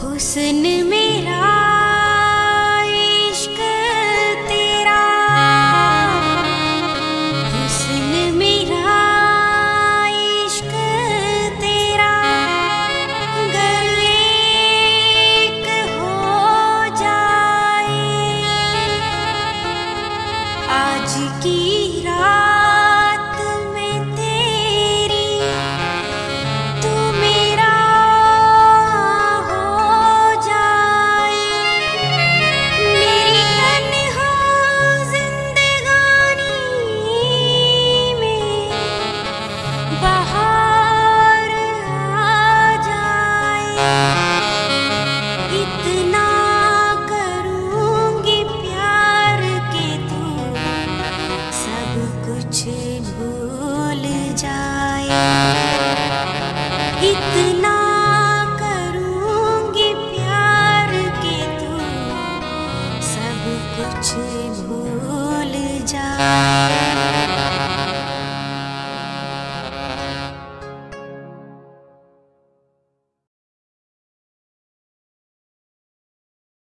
हुसन मेरा इश्क तेरा। हुसन मेरा इश्क तेरा। गले हो जाए आज की रात कुछ भूल जाए। इतना करूँगी प्यार के तू सब कुछ भूल जाए।